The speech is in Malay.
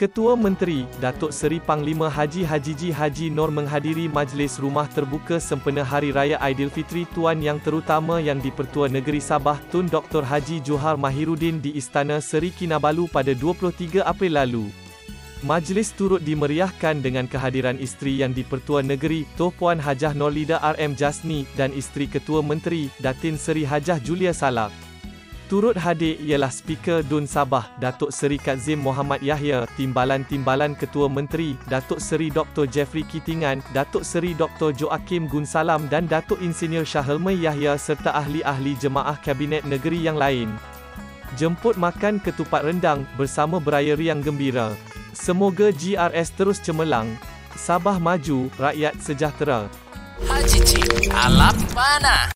Ketua Menteri, Datuk Seri Panglima Haji Hajiji Haji Nor menghadiri majlis rumah terbuka sempena Hari Raya Aidilfitri Tuan Yang Terutama yang di-Pertua Negeri Sabah Tun Dr. Haji Johar Mahiruddin di Istana Seri Kinabalu pada 23 April lalu. Majlis turut dimeriahkan dengan kehadiran isteri yang di-Pertua Negeri, Toh Puan Hajah Norlida RM Jasni dan isteri Ketua Menteri, Datin Seri Hajah Julia Salak. Turut hadir ialah Speaker Dun Sabah, Datuk Seri Kazim Muhammad Yahya, Timbalan-Timbalan Ketua Menteri, Datuk Seri Dr. Jeffrey Kitingan, Datuk Seri Dr. Joakim Gunsalam dan Datuk Insinyur Syahelmai Yahya serta ahli-ahli jemaah Kabinet Negeri yang lain. Jemput makan ketupat rendang, bersama beraya riang gembira. Semoga GRS terus cemerlang. Sabah maju, rakyat sejahtera. Haji Cik, alam mana?